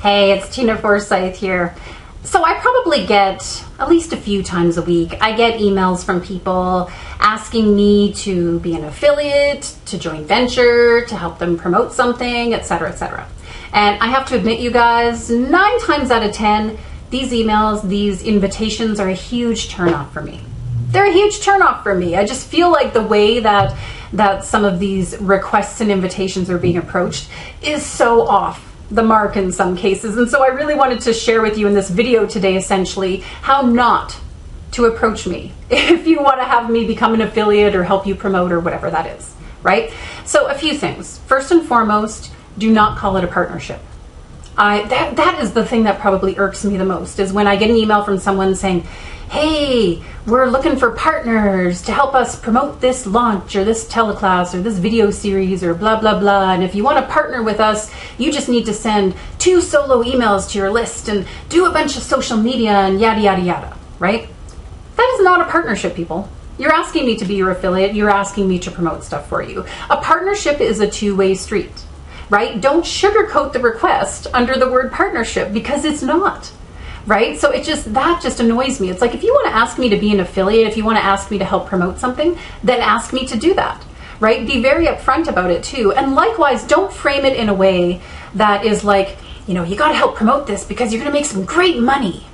Hey, it's Tina Forsyth here. So I probably get at least a few times a week, I get emails from people asking me to be an affiliate, to joint venture, to help them promote something, etc., etc. And I have to admit, you guys, nine times out of ten, these emails, these invitations are a huge turnoff for me. They're a huge turnoff for me. I just feel like the way that that some of these requests and invitations are being approached is so off the mark in some cases. And so I really wanted to share with you in this video today essentially how not to approach me if you want to have me become an affiliate or help you promote or whatever that is, right? So a few things. First and foremost, do not call it a partnership. I that that is the thing that probably irks me the most is when I get an email from someone saying, "Hey, we're looking for partners to help us promote this launch or this teleclass or this video series or blah blah blah. And if you want to partner with us, you just need to send two solo emails to your list and do a bunch of social media and yada yada yada." Right? That is not a partnership, people. You're asking me to be your affiliate. You're asking me to promote stuff for you. A partnership is a two-way street right? Don't sugarcoat the request under the word partnership because it's not. Right? So it just that just annoys me. It's like if you want to ask me to be an affiliate, if you want to ask me to help promote something, then ask me to do that. Right? Be very upfront about it too. And likewise, don't frame it in a way that is like, you know, you got to help promote this because you're going to make some great money.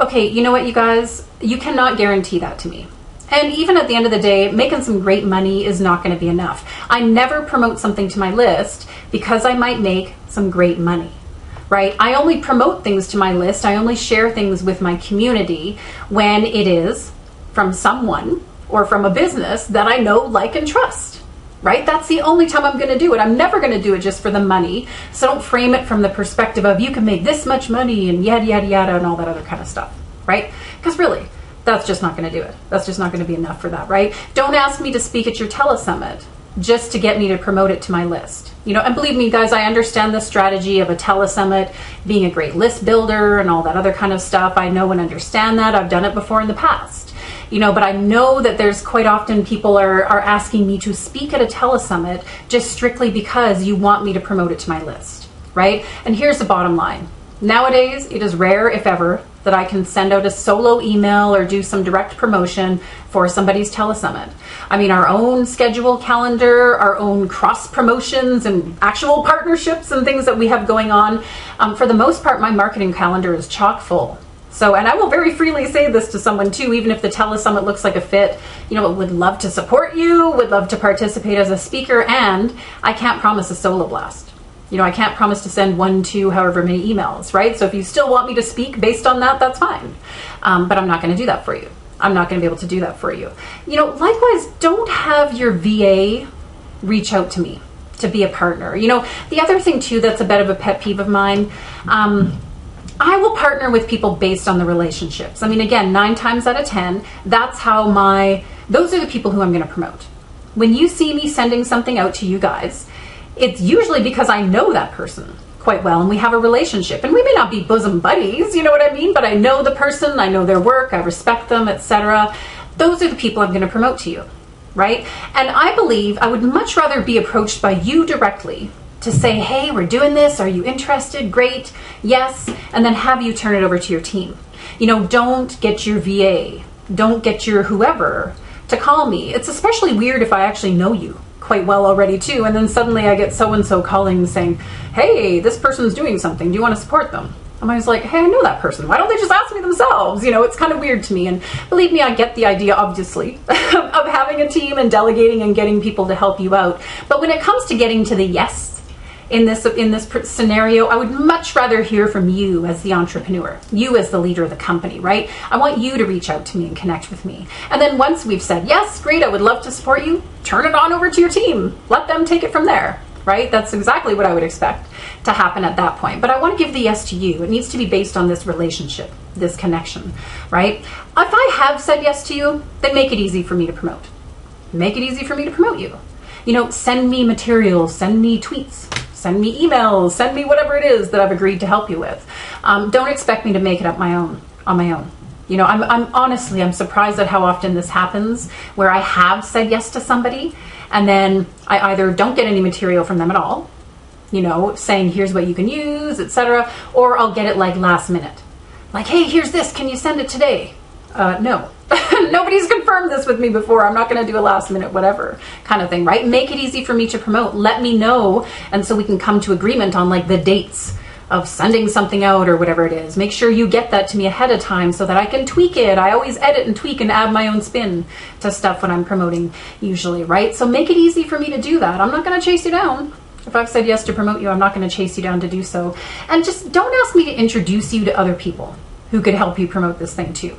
Okay, you know what, you guys? You cannot guarantee that to me. And even at the end of the day, making some great money is not going to be enough. I never promote something to my list because I might make some great money. Right? I only promote things to my list, I only share things with my community when it is from someone or from a business that I know, like, and trust. Right? That's the only time I'm going to do it. I'm never going to do it just for the money. So don't frame it from the perspective of you can make this much money and yada, yada, yada, and all that other kind of stuff. Right? Because really, that's just not going to do it. That's just not going to be enough for that, right? Don't ask me to speak at your telesummit just to get me to promote it to my list. You know, and believe me, guys, I understand the strategy of a telesummit being a great list builder and all that other kind of stuff. I know and understand that. I've done it before in the past. You know, but I know that there's quite often people are, are asking me to speak at a telesummit just strictly because you want me to promote it to my list, right? And here's the bottom line. Nowadays, it is rare, if ever, that I can send out a solo email or do some direct promotion for somebody's telesummit. I mean, our own schedule calendar, our own cross promotions and actual partnerships and things that we have going on. Um, for the most part, my marketing calendar is chock full. So, and I will very freely say this to someone too, even if the telesummit looks like a fit, you know, would love to support you, would love to participate as a speaker, and I can't promise a solo blast you know, I can't promise to send one, two, however many emails, right? So if you still want me to speak based on that, that's fine. Um, but I'm not going to do that for you. I'm not going to be able to do that for you. You know, likewise, don't have your VA reach out to me to be a partner. You know, the other thing too that's a bit of a pet peeve of mine. Um, I will partner with people based on the relationships. I mean, again, nine times out of 10, that's how my, those are the people who I'm going to promote. When you see me sending something out to you guys, it's usually because I know that person quite well and we have a relationship. And we may not be bosom buddies you know what i mean? But i know the person i know their work i respect them etc those are the people i'm going to promote to you right? And i believe i would much rather be approached by you directly to say hey we're doing this. Are you interested? Great. Yes. And then have you turn it over to your team. You know don't get your va don't get your whoever to call me. It's especially weird if i actually know you quite well already too and then suddenly i get so and so calling saying hey this person's doing something do you want to support them and I was like, hey, I know that person. Why don't they just ask me themselves? You know, it's kind of weird to me. And believe me, I get the idea, obviously, of having a team and delegating and getting people to help you out. But when it comes to getting to the yes in this in this scenario, I would much rather hear from you as the entrepreneur, you as the leader of the company, right? I want you to reach out to me and connect with me. And then once we've said, yes, great, I would love to support you, turn it on over to your team. Let them take it from there, right? That's exactly what I would expect to happen at that point. But I want to give the yes to you. It needs to be based on this relationship, this connection, right? If I have said yes to you, then make it easy for me to promote. Make it easy for me to promote you. You know, send me materials, send me tweets, send me emails, send me whatever it is that I've agreed to help you with. Um, don't expect me to make it up my own on my own. You know, I'm, I'm honestly, I'm surprised at how often this happens where I have said yes to somebody and then I either don't get any material from them at all you know, saying here's what you can use, etc. Or I'll get it like last minute. Like, hey, here's this, can you send it today? Uh, no. Nobody's confirmed this with me before. I'm not going to do a last minute whatever kind of thing, right? Make it easy for me to promote. Let me know. And so we can come to agreement on like the dates of sending something out or whatever it is. Make sure you get that to me ahead of time so that I can tweak it. I always edit and tweak and add my own spin to stuff when I'm promoting usually, right? So make it easy for me to do that. I'm not going to chase you down. If I've said yes to promote you, I'm not going to chase you down to do so. And just don't ask me to introduce you to other people who could help you promote this thing too.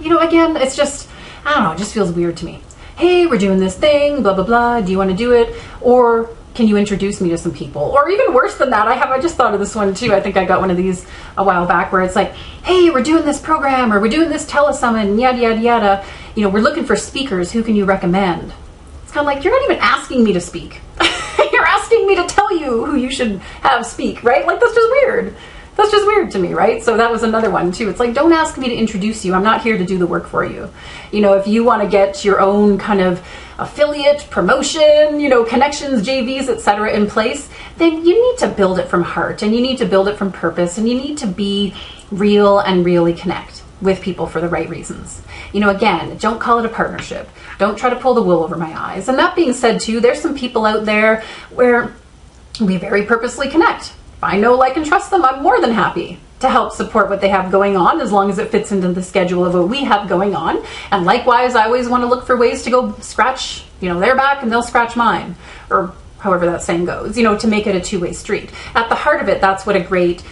You know, again, it's just, I don't know, it just feels weird to me. Hey, we're doing this thing, blah, blah, blah. Do you want to do it? Or can you introduce me to some people? Or even worse than that, I have, I just thought of this one too. I think I got one of these a while back where it's like, hey, we're doing this program or we're doing this telesummit, yada, yada, yada. You know, we're looking for speakers. Who can you recommend? It's kind of like, you're not even asking me to speak. you're asking me to tell you who you should have speak, right? Like, that's just weird that's just weird to me, right? So that was another one too. It's like, don't ask me to introduce you. I'm not here to do the work for you. You know, if you want to get your own kind of affiliate promotion, you know, connections, JVs, etc. in place, then you need to build it from heart and you need to build it from purpose and you need to be real and really connect with people for the right reasons. You know, again, don't call it a partnership. Don't try to pull the wool over my eyes. And that being said, too, there's some people out there where we very purposely connect I know, like, and trust them, I'm more than happy to help support what they have going on as long as it fits into the schedule of what we have going on. And likewise, I always want to look for ways to go scratch, you know, their back and they'll scratch mine, or however that saying goes, you know, to make it a two-way street. At the heart of it, that's what a great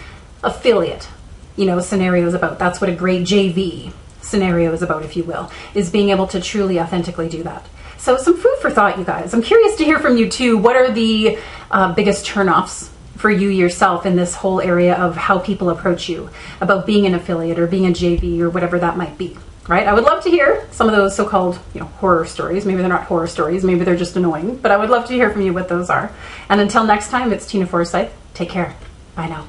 affiliate, you know, scenario is about. That's what a great JV scenario is about, if you will, is being able to truly authentically do that. So some food for thought, you guys. I'm curious to hear from you too. What are the uh, biggest turnoffs for you yourself in this whole area of how people approach you about being an affiliate or being a JV or whatever that might be. Right? I would love to hear some of those so-called, you know, horror stories. Maybe they're not horror stories, maybe they're just annoying, but I would love to hear from you what those are. And until next time, it's Tina Forsyth. Take care. Bye now.